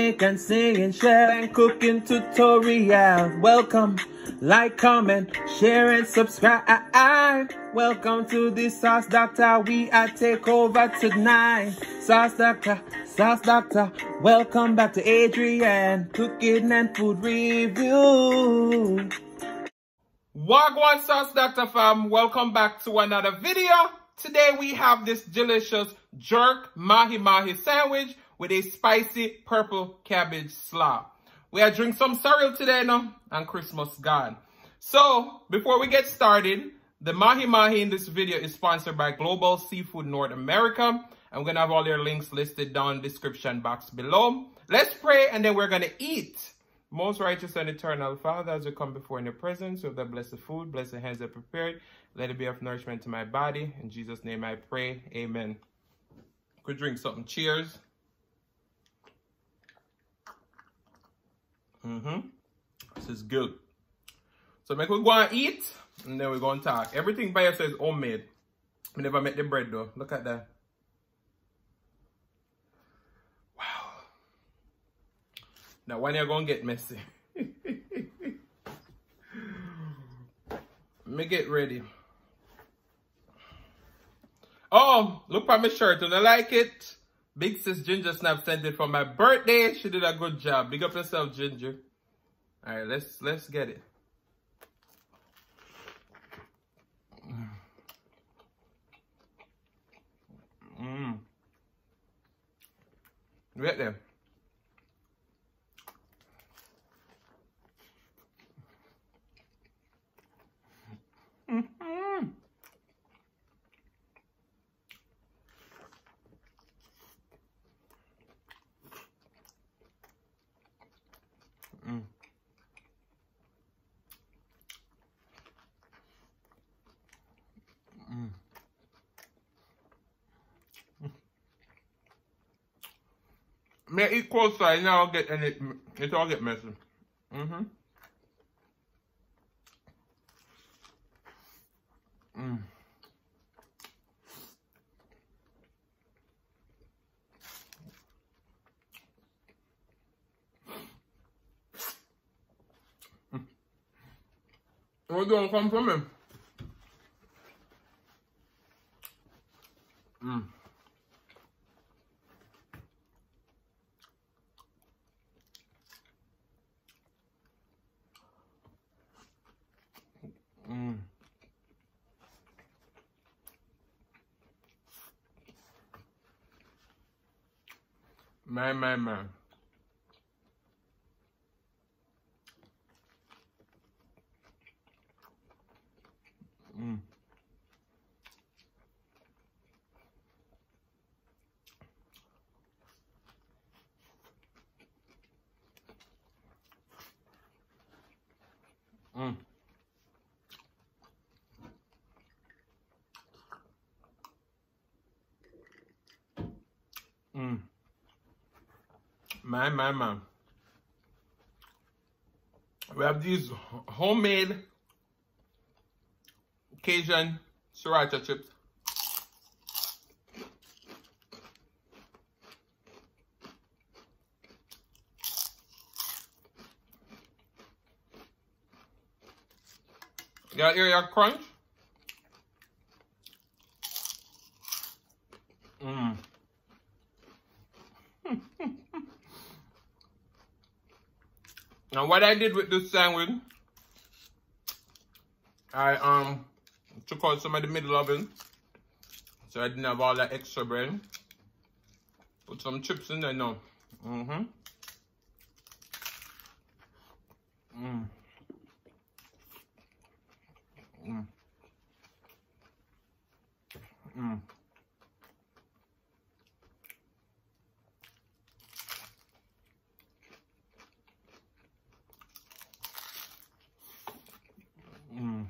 Make and sing and share and cooking tutorial. Welcome, like, comment, share and subscribe. Welcome to the Sauce Dackta. We are take over tonight. Sauce Dackta, Sauce Dackta. Welcome back to Adrian. Cooking and food review. Wagwan Sauce Dackta fam, welcome back to another video. Today we have this delicious jerk mahi mahi sandwich with a spicy purple cabbage slaw. We are drinking some sorrel today now and Christmas gone. So before we get started, the mahi mahi in this video is sponsored by Global Seafoods North America. I'm to have all their links listed down description box below. Let's pray and then we're to eat. Most righteous and eternal Father, as we come before in your presence with the blessed food, blessed hands that prepared, let it be of nourishment to my body. In Jesus' name I pray. Amen. Could drink something. Cheers. Mm-hmm. This is good. So make we go and eat, and then we're going to talk. Everything by yourself is homemade. We never make the bread though. Look at that. Wow. Now when you're going to get messy. Me get ready. Oh, look at my shirt. Do I like it? Big sis Ginger Snap sent it for my birthday. She did a good job. Big up yourself, Ginger. All right, let's let's get it. Mmm. Right there. May equal size, now I'll get and it it all get messy. Mm-hmm. Mm. Where do you come from him? Mm. Mm. Man, man, man. Mm. Mm. Mm. Man, man, man. We have these homemade Cajun sriracha chips. Got your crunch? Mmm. Now what I did with this sandwich, I um took out some of the middle of it. So I didn't have all that extra bread. Put some chips in there now. Mm-hmm. Mm. Mm. Mm. Mm.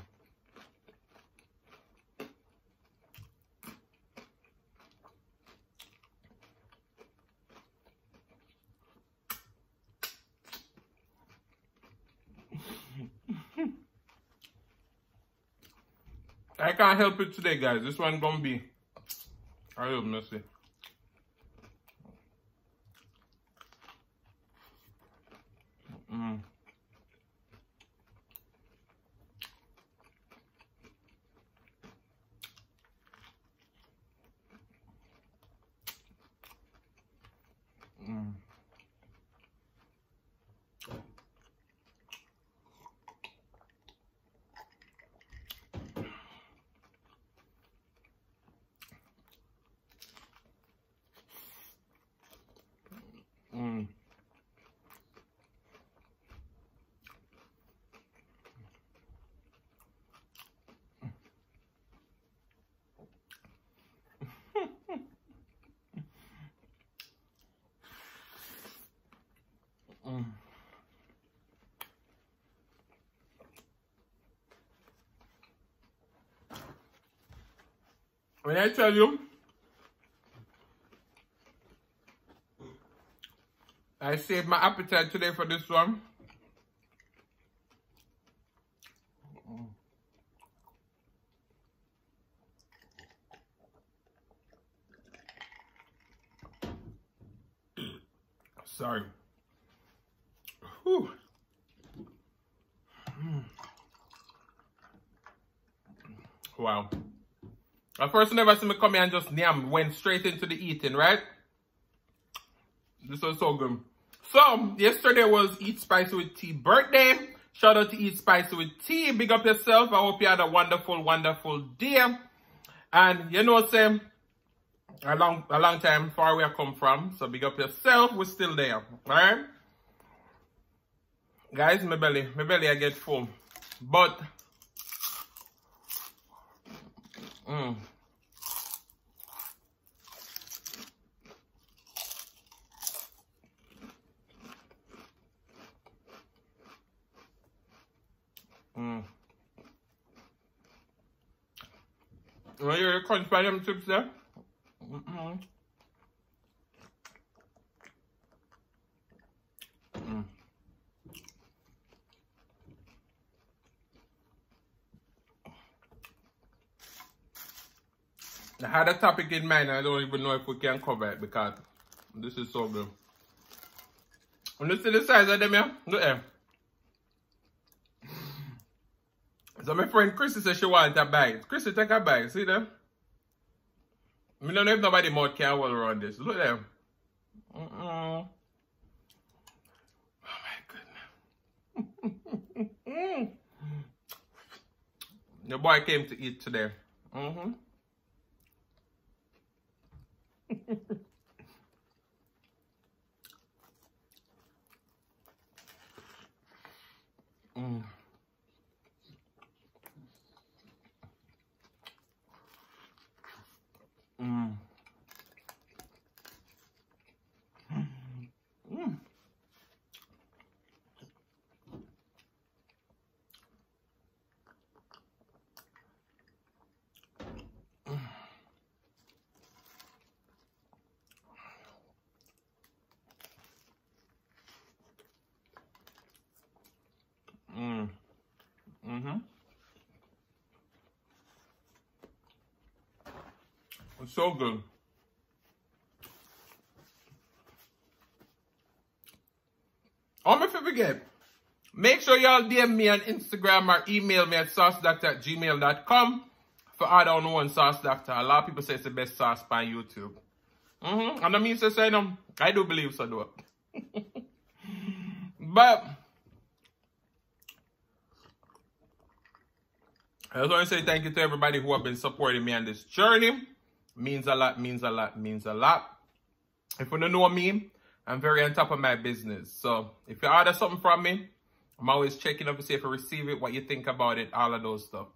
I can't help it today, guys. This one gonna be a little messy. When I tell you, I saved my appetite today for this one. Sorry. Whew. Hmm. Wow. At first, never see me come here and just yam, went straight into the eating, right? This was so good. So, yesterday was Eat Spicy with Tee birthday. Shout out to Eat Spicy with Tee. Big up yourself. I hope you had a wonderful, wonderful day. And you know, say, a long, a long time far away I come from. So big up yourself. We're still there. Alright? Guys, my belly, my belly I get full. But, mm, Mm. Well, you're crunch by them chips there? Mm -mm. I had a topic in mind. I don't even know if we can cover it because this is so good. And you see the size of them here? Look there. So my friend Chrissy said she want a bag. Chrissy take a bag. See them? I don't know if nobody more can well around this. Look at them. Uh -uh. Oh my goodness. the boy came to eat today. Mm-hmm. mm. Mm. Mm. Mm. Mm-hmm. It's so good. Oh, if you forget, make sure y'all DM me on Instagram or email me at saucedackta at gmail.com for order on one sauce dackta. A lot of people say it's the best sauce by YouTube. Mm-hmm. And I mean to say them, I do believe so though. but I just want to say thank you to everybody who have been supporting me on this journey. Means a lot, means a lot, means a lot. If you don't know me, I'm very on top of my business. So if you order something from me, I'm always checking up to see if you receive it, what you think about it, all of those stuff.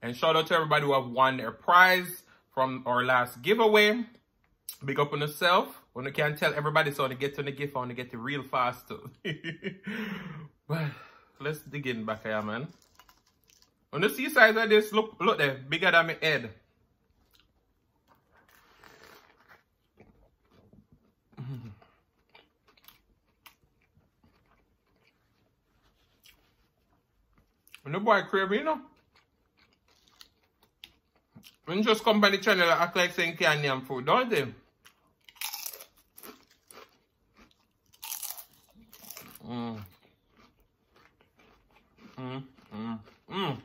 And shout out to everybody who have won their prize from our last giveaway. Big up on yourself. When you can't tell everybody, so you get to the gift, I want to get it real fast too. but let's dig in back here, man. On the see size of this, look, look there, bigger than my head. And the boy crave, you know. When just come by the channel and act like saying can name food, don't they? Mm. Mm, mm, mm.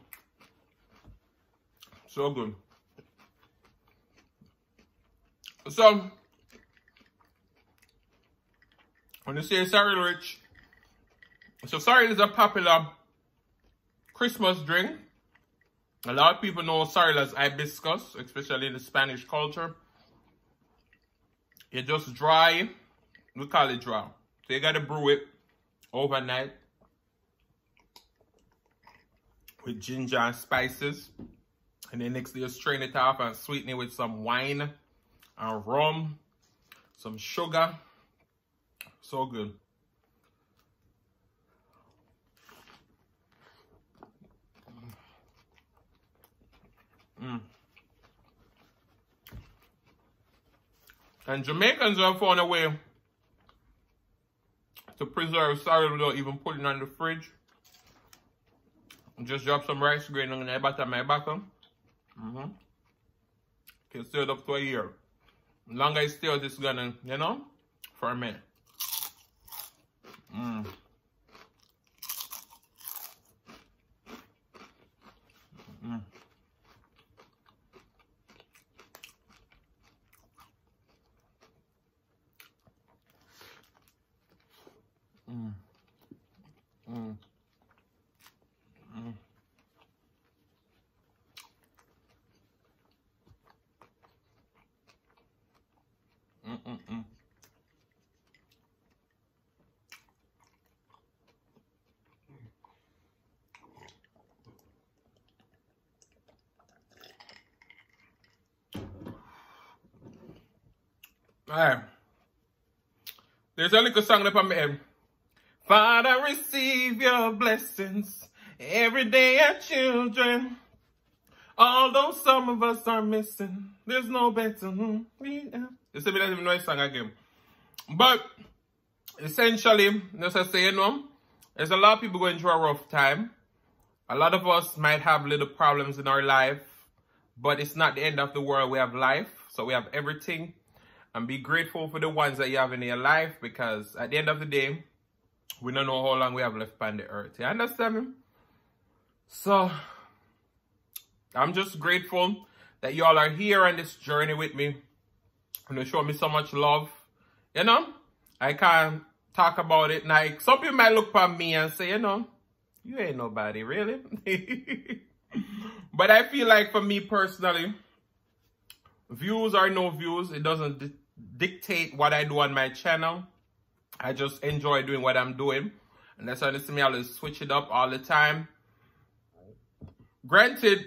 So good. So, when you say sorry rich, so sorrel is a popular Christmas drink. A lot of people know sorrel as hibiscus, especially in the Spanish culture. You just dry, we call it dry. So you gotta brew it overnight with ginger and spices. And then next day you strain it off and sweeten it with some wine and rum, some sugar. So good. Mm. And Jamaicans have found a way to preserve sorrel without even putting on the fridge. Just drop some rice grain on the bottom of my bottom. Mm-hmm. Can stay it up to a year. Longer it stays, it's gonna, you know, ferment. Mmm. Mm. Mm. Mm. Mm-mm-mm. Alright. There's a little song up on my head. Father, receive your blessings every day our children. Although some of us are missing, there's no better. It's a bit of a noise song again. But essentially, as I say, you know, there's a lot of people going through a rough time. A lot of us might have little problems in our life, but it's not the end of the world. We have life, so we have everything. And be grateful for the ones that you have in your life because at the end of the day, we don't know how long we have left on the earth. You understand me? So, I'm just grateful that y'all are here on this journey with me. And you show me so much love. You know, I can't talk about it. Like, some people might look at me and say, you know, you ain't nobody, really. but I feel like for me personally, views are no views. It doesn't di dictate what I do on my channel. I just enjoy doing what I'm doing. And that's why you see me always switch it up all the time. Granted,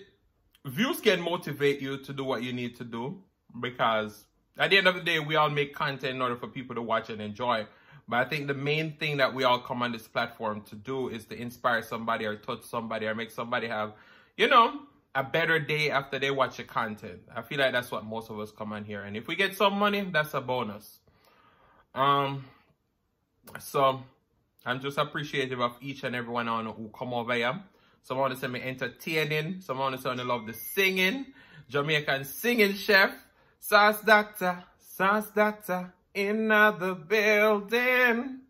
views can motivate you to do what you need to do because at the end of the day, we all make content in order for people to watch and enjoy. But I think the main thing that we all come on this platform to do is to inspire somebody or touch somebody or make somebody have, you know, a better day after they watch the content. I feel like that's what most of us come on here. And if we get some money, that's a bonus. Um, so I'm just appreciative of each and everyone on who come over here. Some want to say me entertaining. Some want to say I love the singing. Jamaican singing chef. Sauce Dackta. Sauce Dackta. In the building.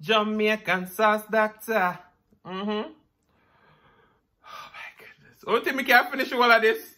Jamaican Sauce Dackta. Mm-hmm. Oh my goodness. Only thing me can finish all of this.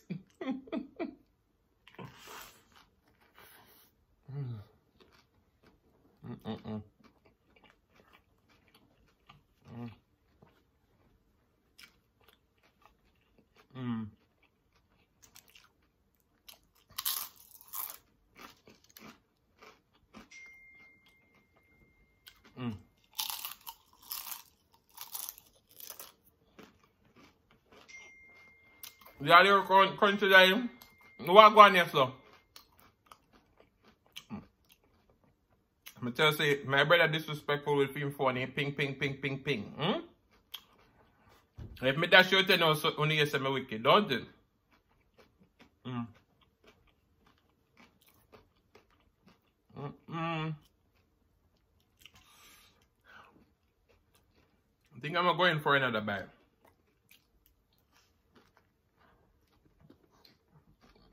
Going to die. What go on so? I'm tell say, my brother disrespectful with him for ping, ping, ping, ping, ping. Hmm? If me dash you out now, so only you say me wicked, don't you? Mm. Mm -mm. I think I'm going for another bite.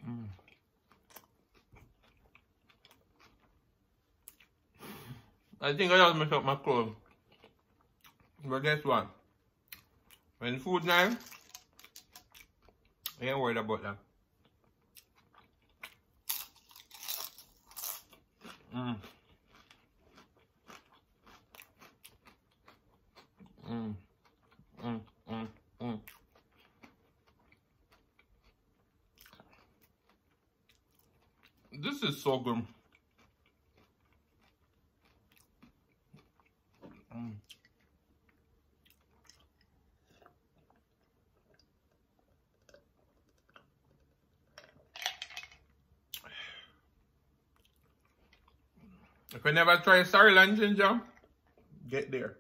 Mm. I think I just messed up my clothes. But guess what? When food now, I ain't worried about that. Mm. Mm. Mm. Mm. Mm. This is If you never try sorrel and ginger, get there.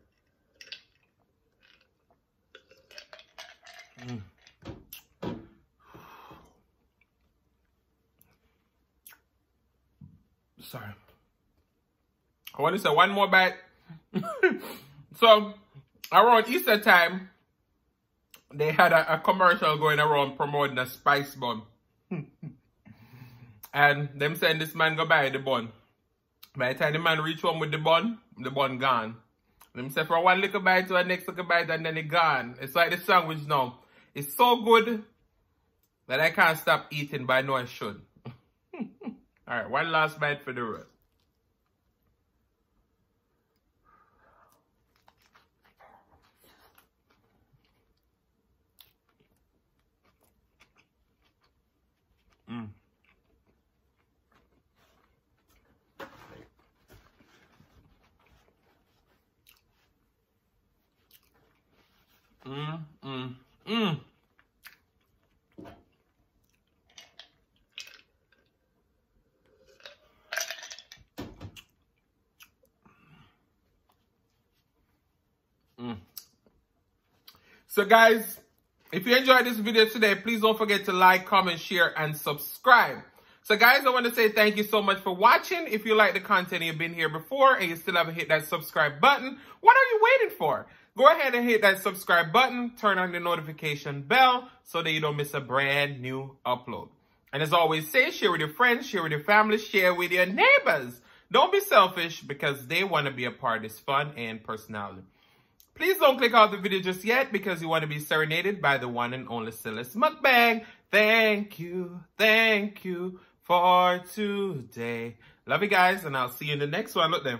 Mm. Sorry. I want to say one more bite. so around Easter time, they had a, a commercial going around promoting a spice bun. and them saying this man go buy the bun. By the time the man reach home with the bun, the bun gone. Them say for one little bite to the next little bite and then it gone. It's like the sandwich now. It's so good that I can't stop eating, but I know I should. Alright, one last bite for the road. Mm, mm, mm. Mm. So guys, if you enjoyed this video today, please don't forget to like, comment, share, and subscribe. So guys, I want to say thank you so much for watching. If you like the content, you've been here before and you still haven't hit that subscribe button, what are you waiting for? Go ahead and hit that subscribe button, turn on the notification bell so that you don't miss a brand new upload. And as always say, share with your friends, share with your family, share with your neighbors. Don't be selfish because they want to be a part of this fun and personality. Please don't click off the video just yet because you want to be serenaded by the one and only Silas Mukbang. Thank you, thank you for today. Love you guys, and I'll see you in the next one. Look them.